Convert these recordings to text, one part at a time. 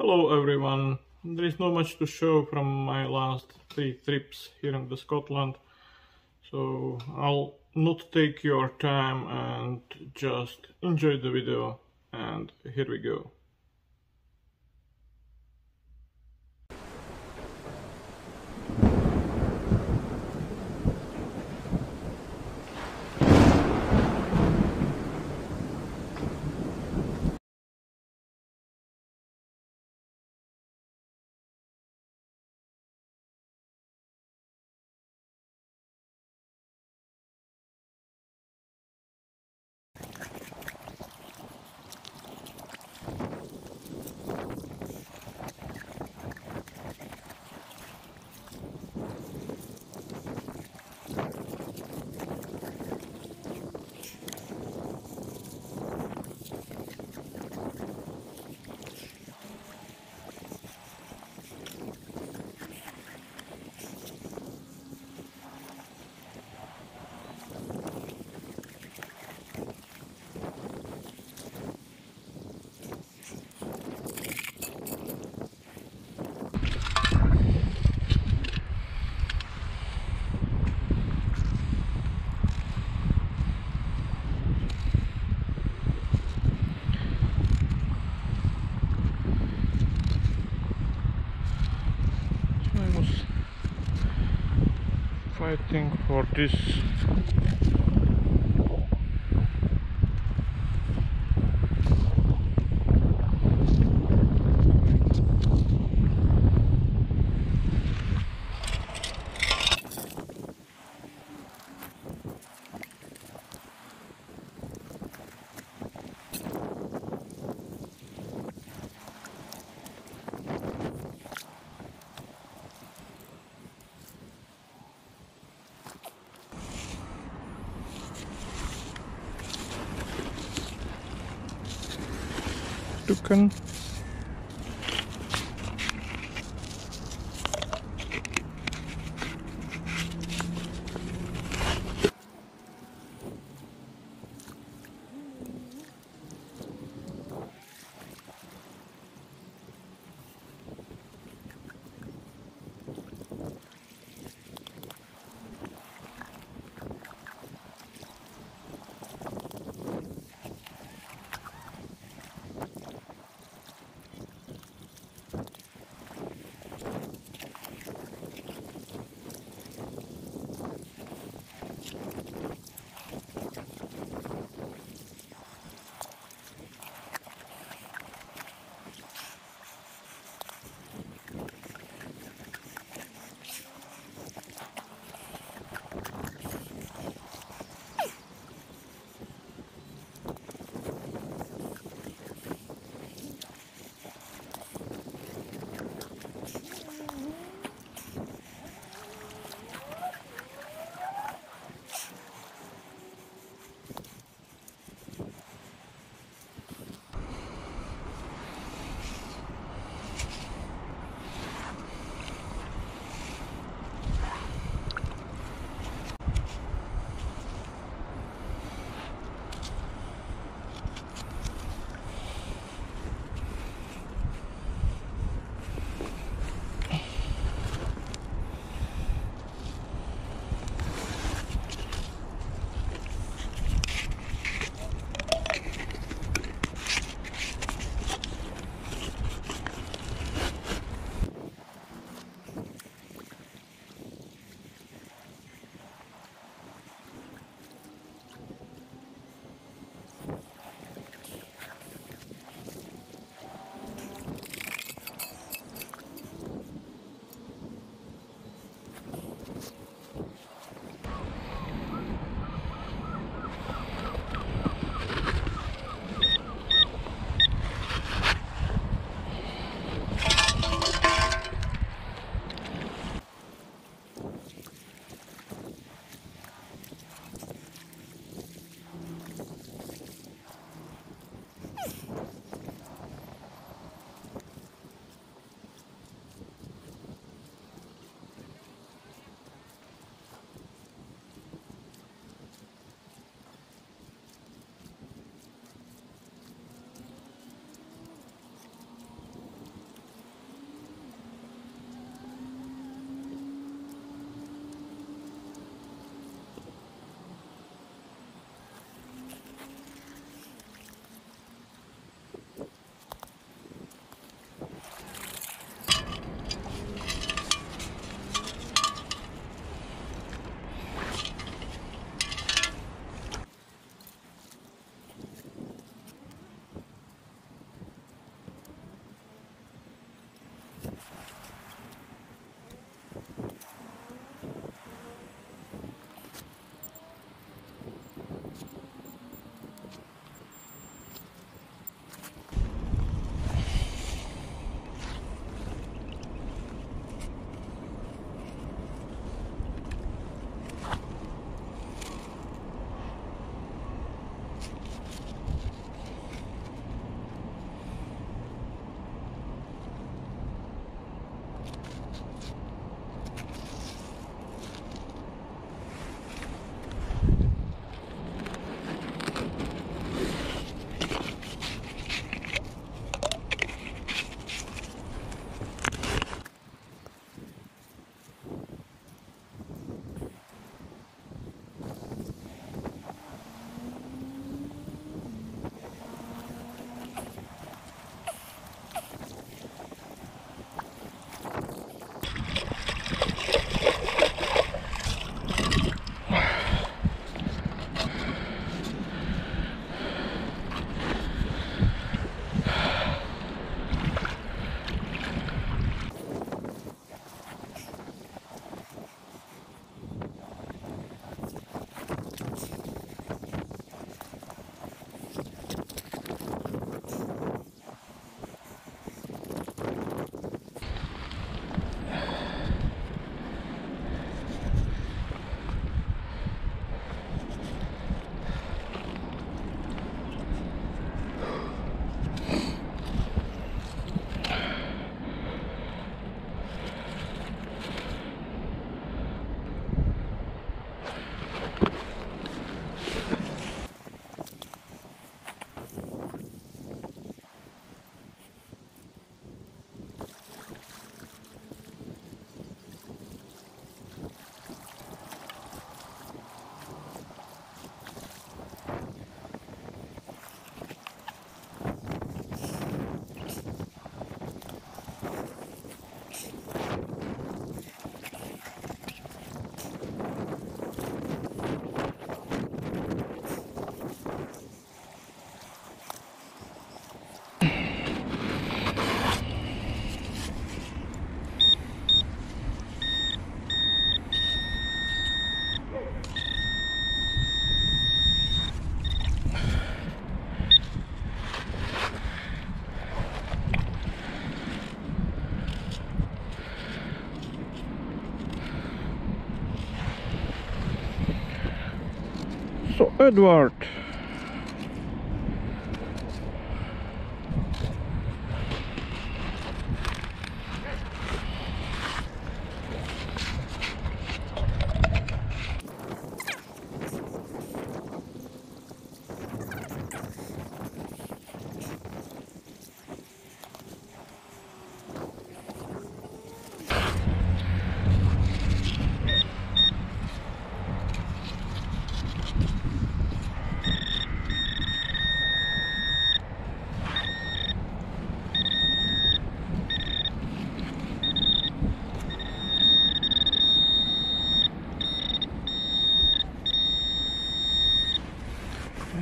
Hello everyone. There is not much to show from my last three trips here in the Scotland. So I'll not take your time and just enjoy the video and here we go. I was fighting for this token So Edward.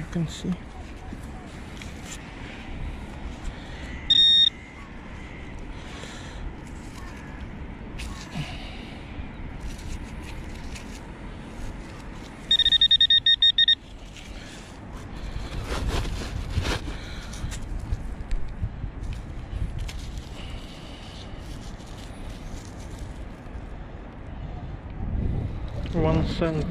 you can see one cent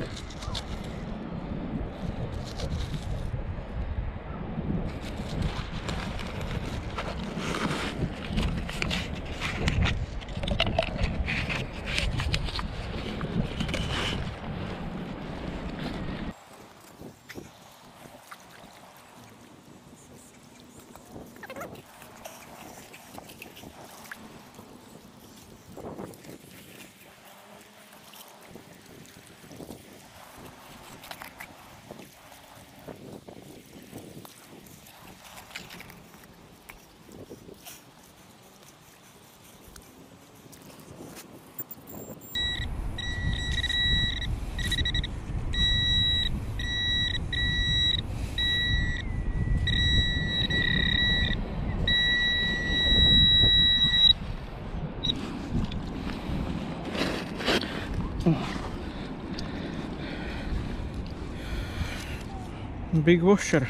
big washer.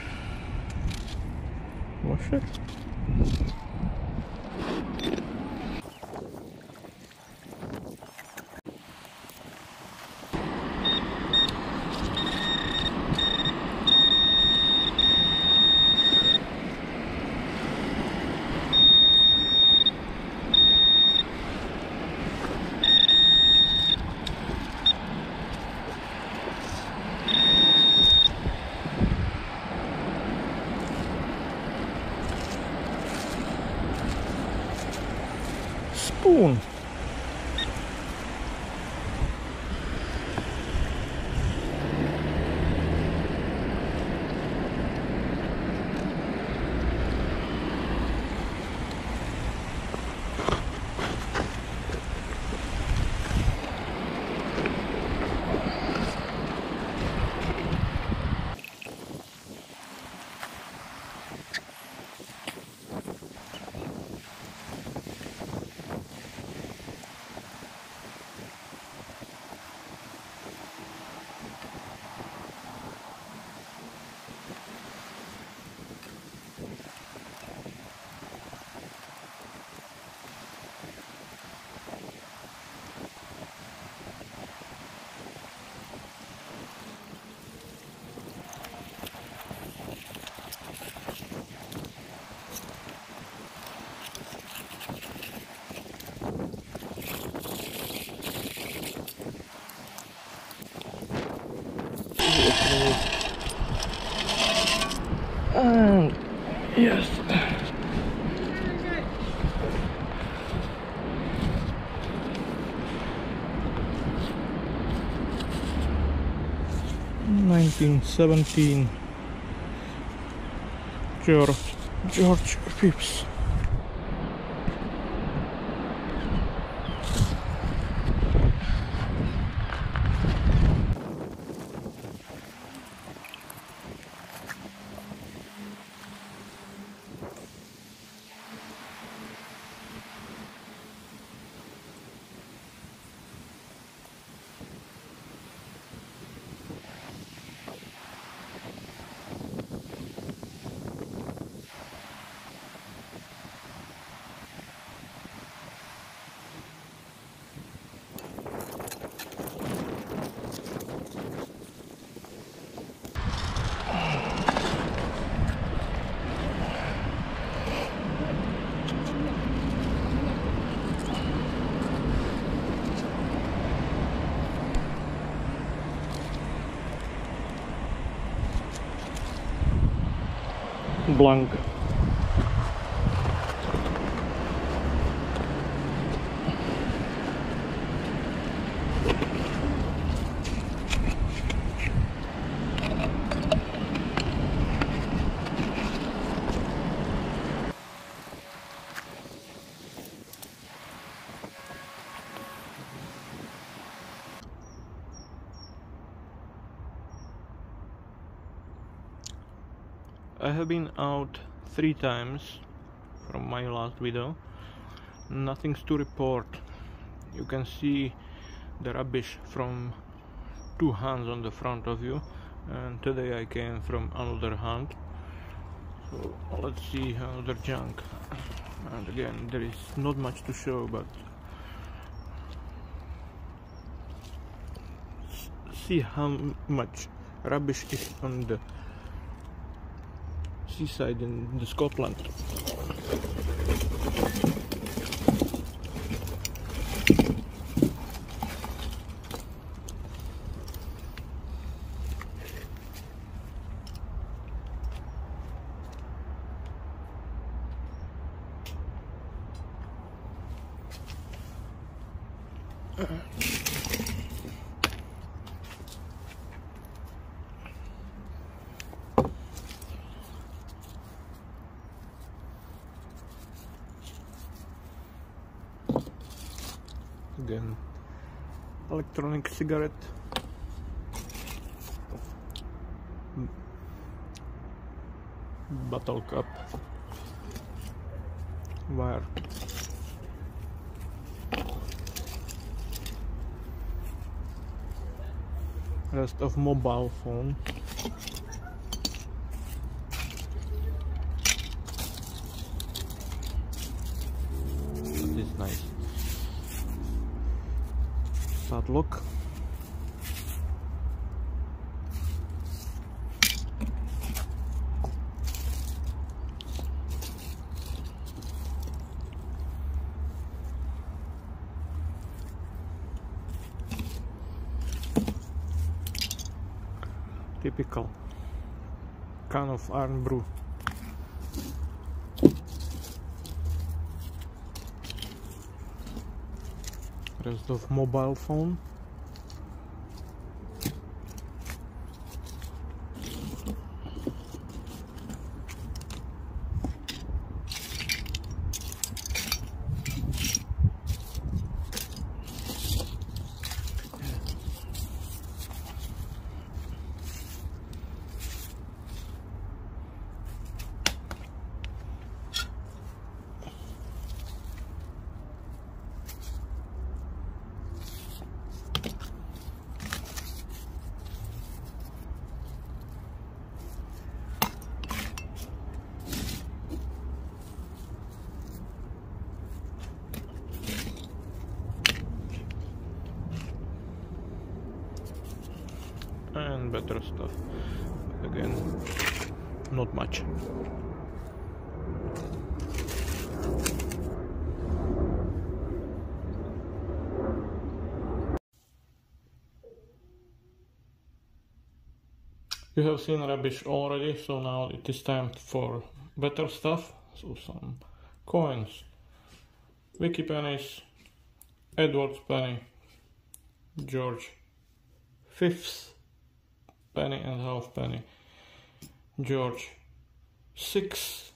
Washer spoon 2017 George George Phipps. Blank. I have been out three times from my last video. Nothing to report. You can see the rubbish from two hands on the front of you and today I came from another hand. So let's see another junk. And again there is not much to show but see how much rubbish is on the seaside in the Scotland. Again electronic cigarette. Bottle cup. Wire. Rest of mobile phone. This is nice padlock typical kind of Irn-Bru rest mobile phone better stuff again not much. You have seen rubbish already so now it is time for better stuff. So some coins. Vicky pennies Edwards penny. George fifth penny and half penny. George six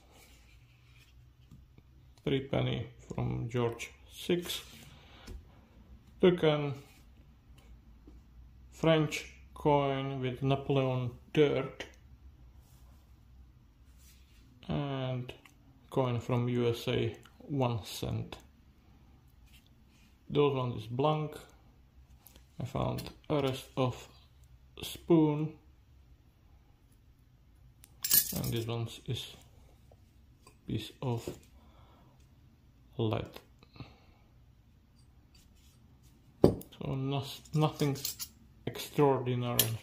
three penny from George six. Took French coin with Napoleon dirt and coin from USA one cent. Those one is blank. I found a rest of spoon. And this one is piece of lead so no, nothing extraordinary